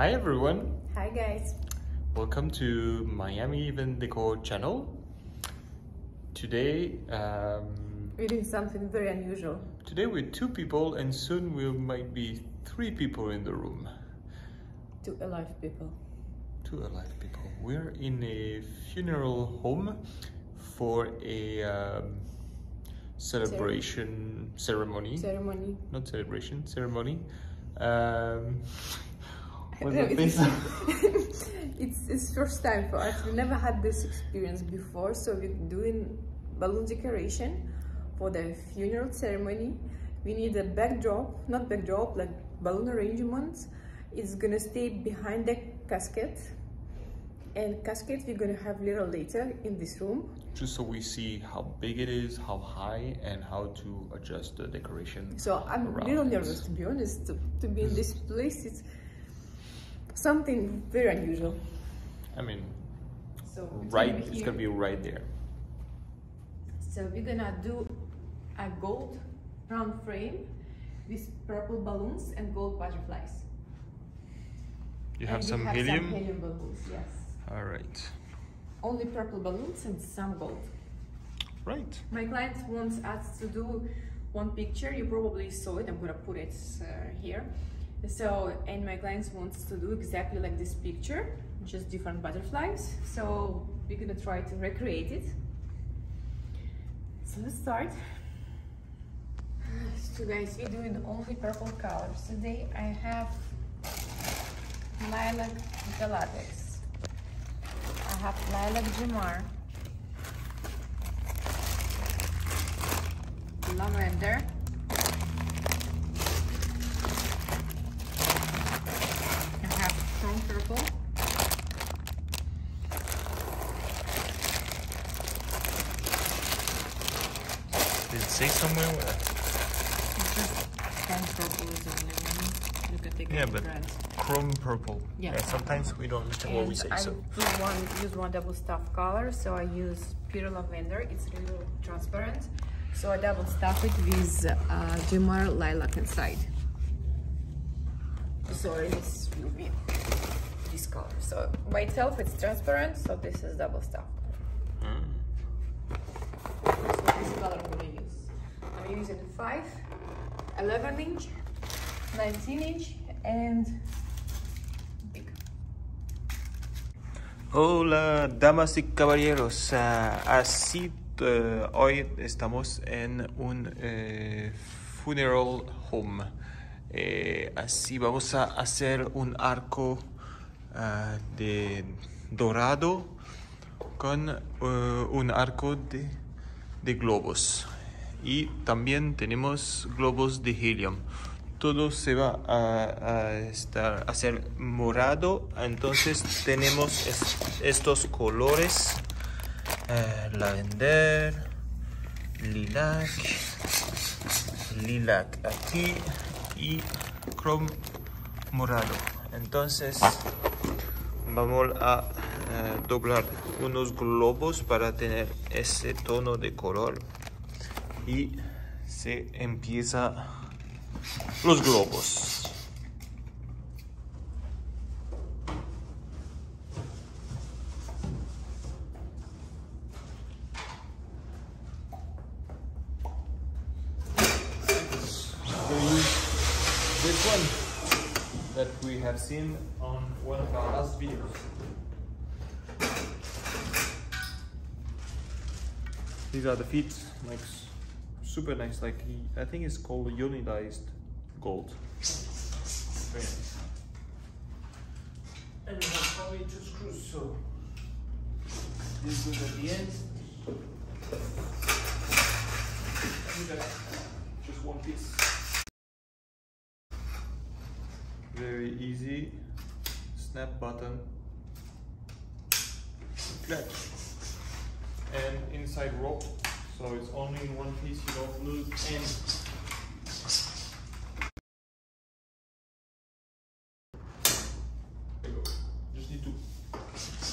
Hi everyone, Hi guys. welcome to Miami Event Decor channel. Today, um, We're doing something very unusual. today we're two people and soon we might be three people in the room. Two alive people. Two alive people. We're in a funeral home for a um, celebration ceremony. Ceremony. Not celebration, ceremony. Um, what's No, the it's, it's it's first time for us. We never had this experience before, so we're doing balloon decoration for the funeral ceremony. We need a backdrop, not backdrop, like balloon arrangements. It's gonna stay behind the casket, and casket we're gonna have a little later in this room. just so we see how big it is, how high, and how to adjust the decoration. So I'm a little nervous to be honest to, to be in this place. It's something very unusual. I mean, So right, gonna it's here. gonna be right there. So we're gonna do a gold round frame with purple balloons and gold butterflies. You have some have helium? Some helium balloons, yes. All right. Only purple balloons and some gold. Right. My client wants us to do one picture. You probably saw it. I'm gonna put it uh, here. So, and my clients wants to do exactly like this picture, just different butterflies. So we're gonna try to recreate it. So let's start. So guys, we're doing only purple colors. Today I have lilac Qualatex. I have lilac Gemar. lavender. I have chrome purple. Did it say somewhere where? It's just chrome purple is the only one. You can take Yeah, but brand. chrome purple. Yeah. sometimes we don't understand what we And say. I So do one, use one double stuff color, so I use pearl lavender. It's really transparent. So I double stuff it with uh, Gemar lilac inside. So this will be this color. So by itself it's transparent, so this is double stuff. Mm. So this color I'm gonna use. I'm using 5, 11 inch, 19 inch, and big. Hola, damas y caballeros. Ah, así eh, hoy estamos en un eh, funeral home. Eh, así vamos a hacer un arco ah, de dorado con eh, un arco de, de globos. Y también tenemos globos de helium. Todo se va a, a estar, a hacer morado. Entonces tenemos es- estos colores. eh, lavender, lilac, lilac aquí y chrome morado. Entonces vamos a eh, doblar unos globos para tener ese tono de color y se empieza los globos. this one that we have seen on one of our last videos. These are the feet, like super nice. Like he, I think it's called ionized gold. Very nice. And we have probably two screws, so this goes at the end. And we got just one piece. Very easy. Snap button. And inside rope. So it's only in one piece, you don't lose any.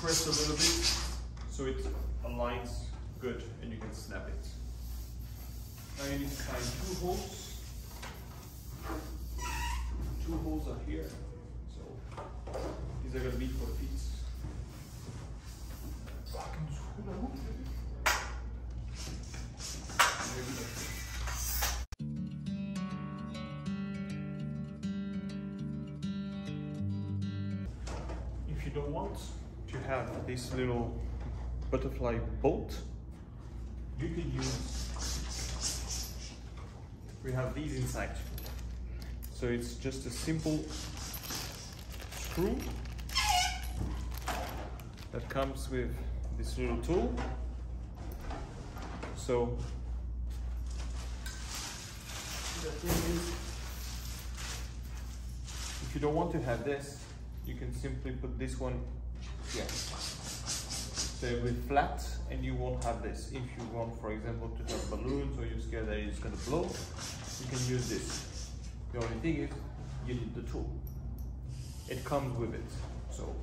Press a little bit so it aligns good and you can snap it. Now you need to find two holes. Two holes are here. So these are gonna be for the feet? You don't want to have this little butterfly bolt, you can use, we have these inside. So it's just a simple screw that comes with this little tool. So the thing is, if you don't want to have this, you can simply put this one here. It will flat and you won't have this. If you want, for example, to have balloons or you're scared that it's gonna blow, you can use this. The only thing is, you need the tool. It comes with it. So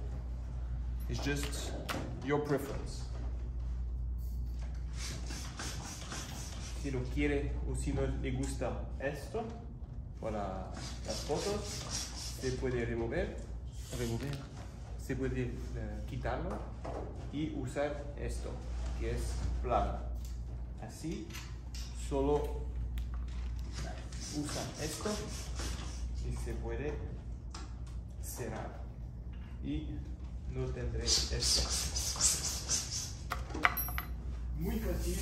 it's just your preference. Si lo quiere o si no le gusta esto para las fotos, se puede remover, se puede eh, quitarlo y usar esto, que es plano. Así solo usa esto y se puede cerrar. Y no tendré esto. Muy fácil.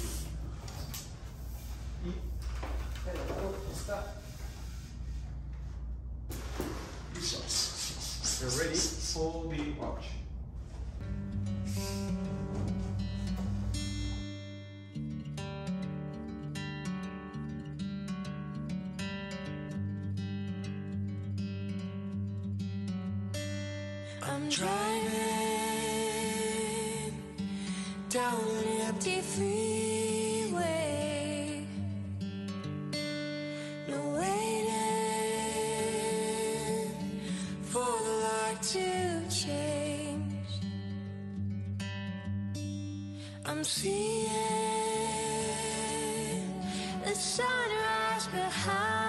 Y el está ready for the arch. I'm seeing the sunrise behind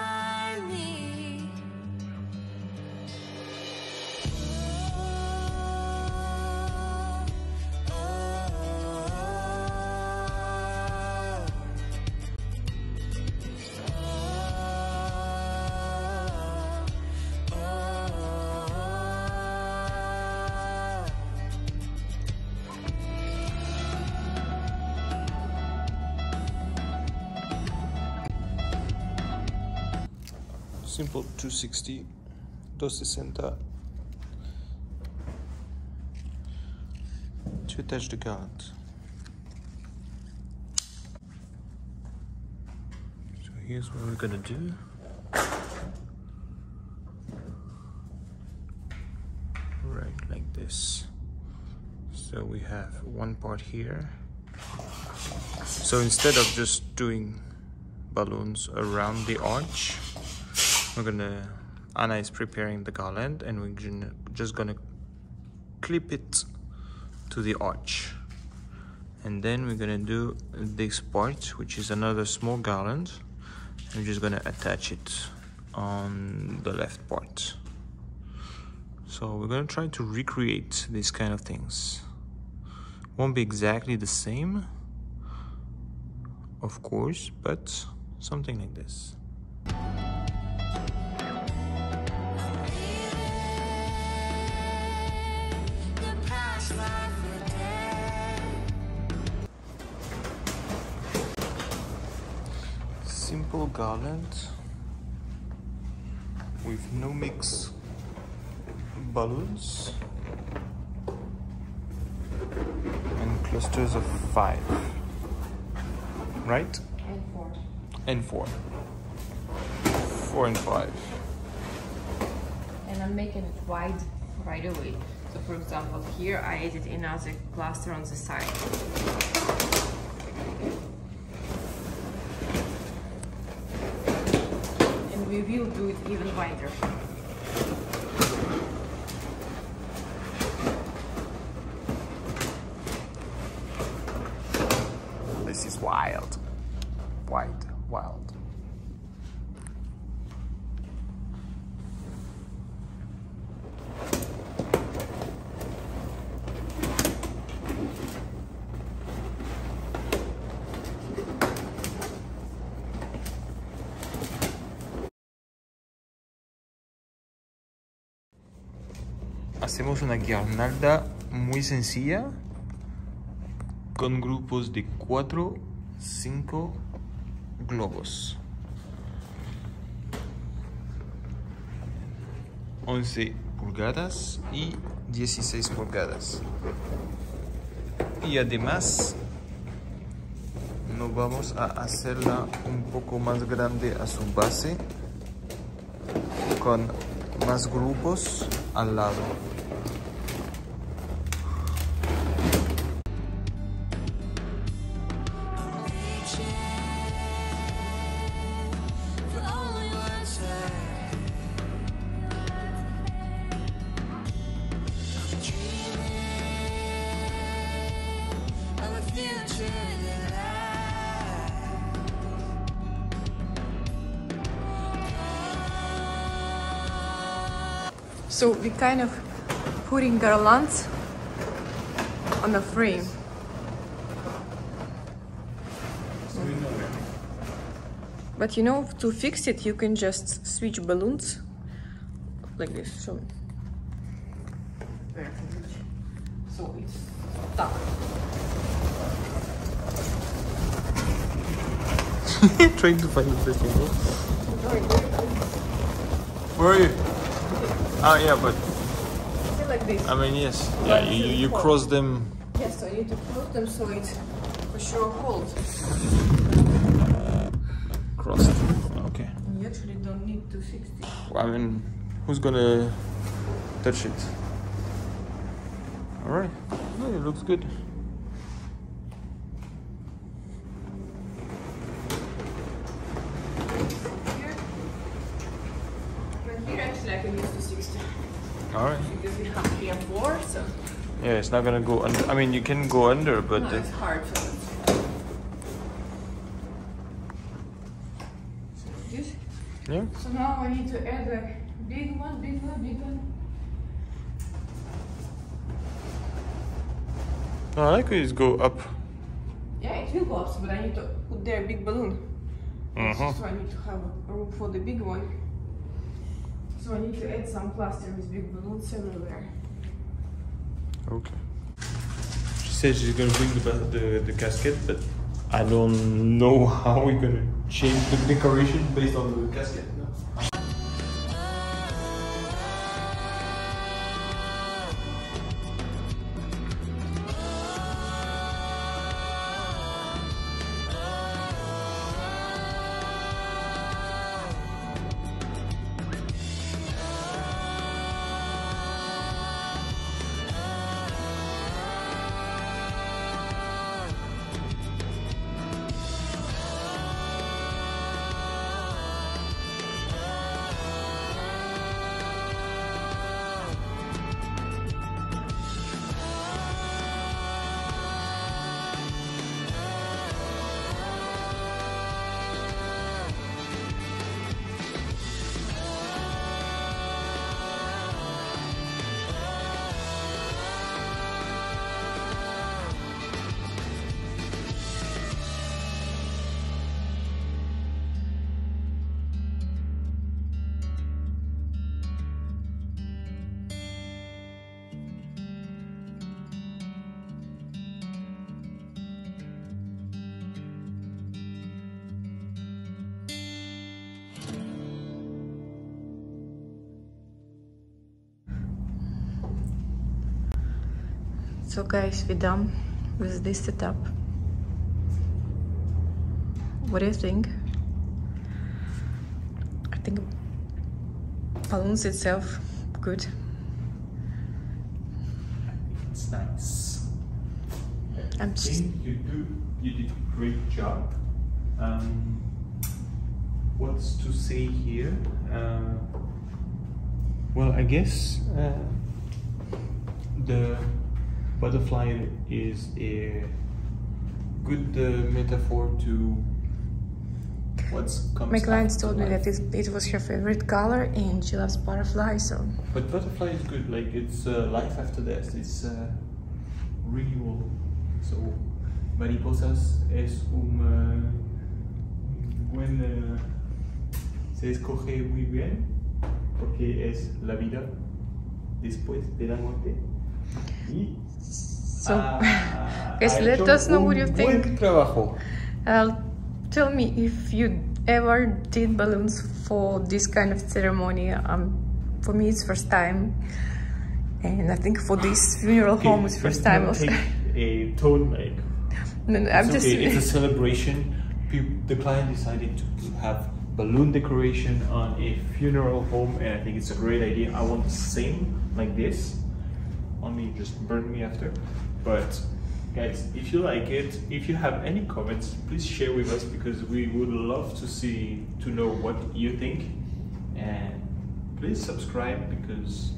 Simple 260, 260 to attach the garland. So here's what we're gonna do. Right, like this. So we have one part here. So instead of just doing balloons around the arch, we're gonna Anna is preparing the garland and we're just gonna clip it to the arch. And then we're gonna do this part which is another small garland. I'm just gonna attach it on the left part. So we're gonna try to recreate these kind of things. Won't be exactly the same of course but something like this simple garland with no mix balloons and clusters of five right And four. and four four and five And I'm making it wide right away. So for example, here I added another cluster on the side. And we will do it even wider. this is wild wild wild hacemos una guirnalda muy sencilla con grupos de 4, 5 globos. 11 pulgadas y 16 pulgadas. Y además no vamos a hacerla un poco más grande a su base con más grupos al lado. So we kind of putting garlands on the frame. But you know, to fix it, you can just switch balloons like this. So, so it's stuck. Trying to find the best angle. Where are you? Ah, yeah, but like this. I mean, yes. Yeah, you, you, cross them. Yes, so I need to close them so it for sure holds. Cross it. Okay. You actually don't need to fix it. I mean, who's gonna touch it? All right. No, it looks good. Here, but here actually I can use the 60 All right. because we have here four, so Yeah, it's not gonna go under. I mean, you can go under, but no, it's hard. So it's this. yeah. So now I need to add a big one, big one, big one. No, I like it. Go up. Yeah, it will go up, but I need to put there a big balloon. Uh-huh. So I need to have a room for the big one. So I need to add some plaster with big balloons everywhere. Okay. She says she's gonna bring the, the the casket, but I don't know how we're gonna change the decoration based on the casket. So guys, we're done with this setup. What do you think? I think balloons itself good. It's nice. I'm I just think you do. You did a great job. Um, what's to say here? Uh, well, I guess uh, the butterfly is a good uh, metaphor to what's comes. my clients told me life. that it, it was her favorite color and she loves butterfly so But butterfly is good. Like it's uh, life after death. It's uh, renewal. So mariposas es un uh, buen uh, se escoge muy bien porque es la vida después de la muerte. Y So, ah, guys, ha let us know what you think. uh, tell me if you ever did balloons for this kind of ceremony. Um, for me, it's first time, and I think for this funeral home, it's first time also. a tone like No, no, I'm it's just. okay. It's a celebration. The client decided to have balloon decoration on a funeral home, and I think it's a great idea. I want the same like this. Only just burn me after. But guys, if you like it, if you have any comments, please share with us because we would love to see to know what you think. And please subscribe because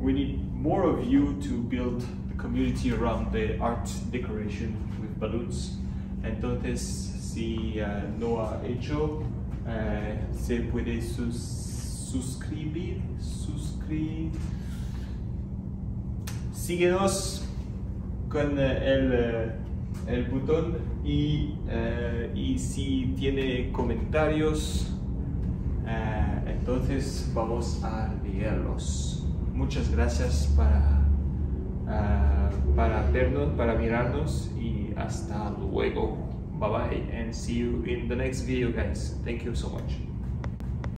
we need more of you to build the community around the art decoration with balloons. Entonces, si uh, no ha hecho, uh, se puede sus- suscribir, suscribir. Síguenos con eh, el, eh, el botón y, eh, y si tiene comentarios, eh, entonces vamos a leerlos. Muchas gracias para, para vernos, para mirarnos y hasta luego. Bye bye and see you in the next video guys. Thank you so much.